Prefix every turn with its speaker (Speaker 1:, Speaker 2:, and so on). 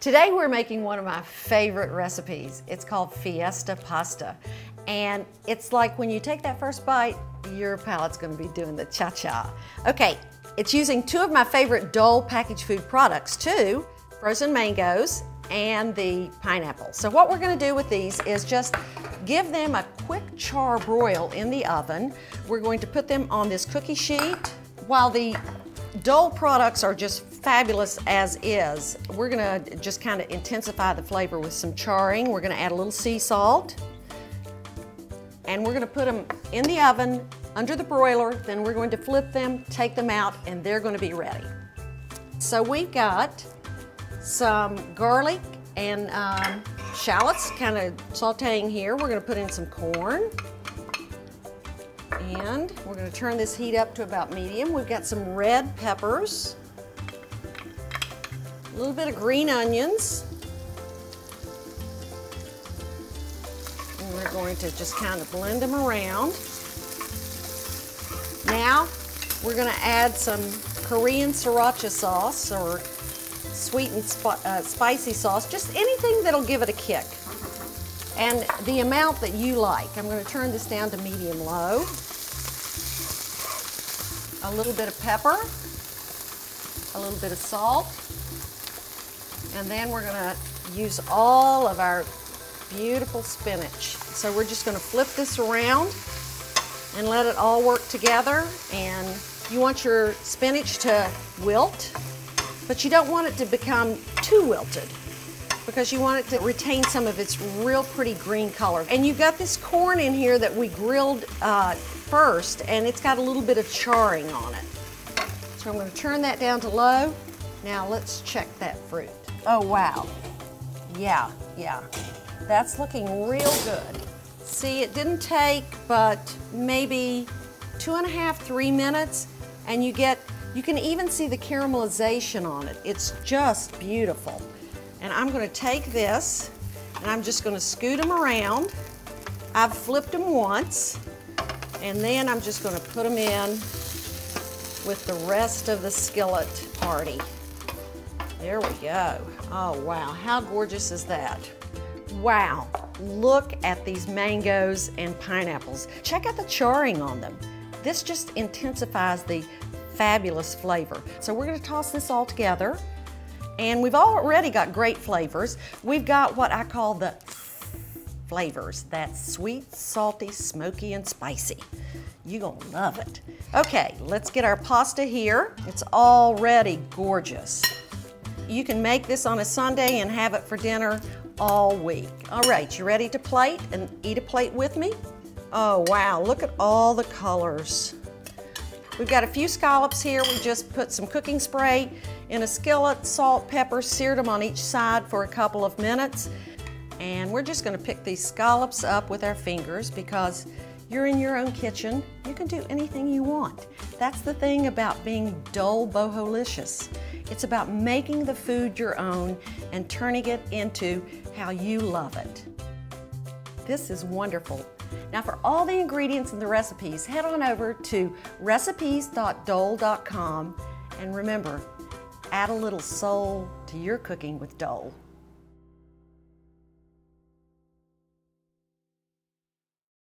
Speaker 1: Today we're making one of my favorite recipes. It's called Fiesta Pasta. And it's like when you take that first bite, your palate's gonna be doing the cha-cha. Okay, it's using two of my favorite Dole packaged food products too, frozen mangoes and the pineapple. So what we're gonna do with these is just give them a quick char broil in the oven. We're going to put them on this cookie sheet. While the Dole products are just fabulous as is. We're gonna just kind of intensify the flavor with some charring. We're gonna add a little sea salt. And we're gonna put them in the oven under the broiler. Then we're going to flip them, take them out, and they're gonna be ready. So we've got some garlic and um, shallots kind of sauteing here. We're gonna put in some corn. And we're gonna turn this heat up to about medium. We've got some red peppers, a little bit of green onions. And we're going to just kind of blend them around. Now, we're gonna add some Korean sriracha sauce or sweet and sp uh, spicy sauce, just anything that'll give it a kick. And the amount that you like. I'm gonna turn this down to medium low a little bit of pepper, a little bit of salt, and then we're gonna use all of our beautiful spinach. So we're just gonna flip this around and let it all work together. And you want your spinach to wilt, but you don't want it to become too wilted because you want it to retain some of its real pretty green color. And you've got this corn in here that we grilled uh, first, and it's got a little bit of charring on it. So I'm gonna turn that down to low. Now let's check that fruit. Oh, wow. Yeah, yeah. That's looking real good. See, it didn't take but maybe two and a half, three minutes, and you get, you can even see the caramelization on it. It's just beautiful. And I'm gonna take this, and I'm just gonna scoot them around. I've flipped them once, and then I'm just gonna put them in with the rest of the skillet party. There we go. Oh, wow, how gorgeous is that? Wow, look at these mangoes and pineapples. Check out the charring on them. This just intensifies the fabulous flavor. So we're gonna toss this all together. And we've already got great flavors. We've got what I call the flavors. That's sweet, salty, smoky, and spicy. You're gonna love it. Okay, let's get our pasta here. It's already gorgeous. You can make this on a Sunday and have it for dinner all week. All right, you ready to plate and eat a plate with me? Oh wow, look at all the colors. We've got a few scallops here. We just put some cooking spray in a skillet, salt, pepper, seared them on each side for a couple of minutes. And we're just gonna pick these scallops up with our fingers because you're in your own kitchen. You can do anything you want. That's the thing about being Dole Boholicious. It's about making the food your own and turning it into how you love it. This is wonderful. Now for all the ingredients and the recipes, head on over to recipes.dole.com and remember, add a little soul to your cooking with Dole.